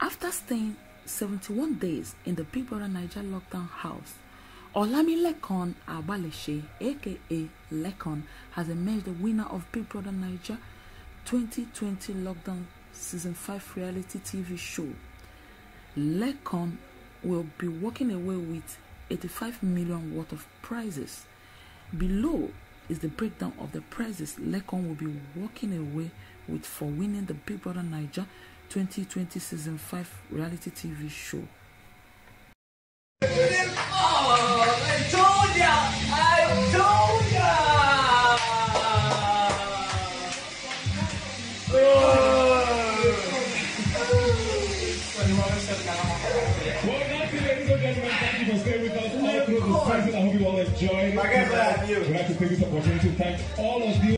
21 days in the Big Brother Naija lockdown house, Olami Lekon Agbeleshe, aka Laycon, has emerged the winner of Big Brother Naija 2020 Lockdown Season 5 reality TV show. Laycon will be walking away with 85 million worth of prizes. Below is the breakdown of the prizes Laycon will be walking away with for winning the Big Brother Naija 2020 Season 5 reality TV show. Oh, I told ya! I told ya! Well, ladies and gentlemen. Thank you for staying with us all through this season. I hope you all enjoyed it. I guess I have you. We'd like to take this opportunity to thank all of you.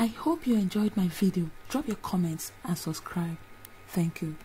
I hope you enjoyed my video. Drop your comments and subscribe. Thank you.